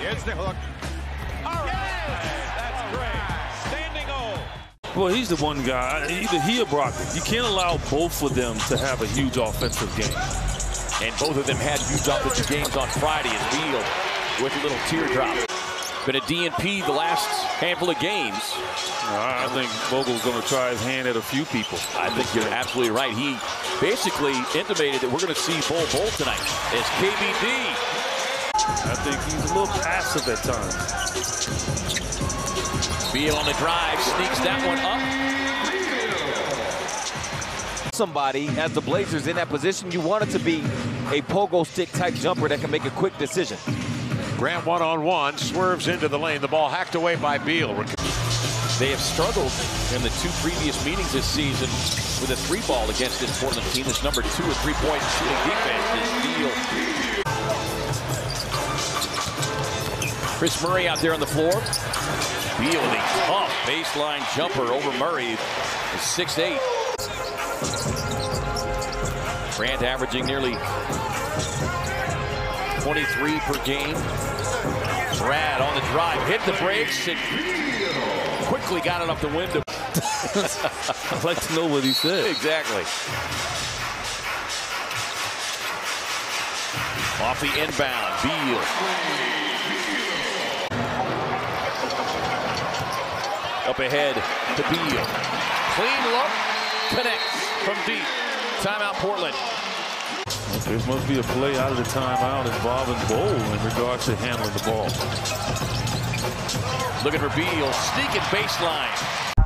Here's the hook. All right. That's great. Standing O. Well, he's the one guy, either he or Brogdon. You can't allow both of them to have a huge offensive game. And both of them had huge offensive games on Friday and Beal with a little teardrop. Been a DNP the last handful of games. I think Vogel's going to try his hand at a few people. I think you're absolutely right. He basically intimated that we're going to see Bol Bol tonight as KBD. I think he's a little passive at times. Beal on the drive, sneaks that one up. Somebody, as the Blazers in that position, you want it to be a pogo stick type jumper that can make a quick decision. Grant one on one, swerves into the lane. The ball hacked away by Beal. They have struggled in the two previous meetings this season with a three ball against this Portland team. This number two with three point shooting defense Kris Murray out there on the floor. Beal with a tough baseline jumper over Murray. six eight. Grant averaging nearly 23 per game. Brad on the drive, hit the brakes, and quickly got it up the window. I'd like to know what he said. Exactly. Off the inbound, Beal. Up ahead to Beal. Clean look, connects from deep. Timeout Portland. This must be a play out of the timeout involving Bol in regards to handling the ball. Looking for Beal, sneaking baseline.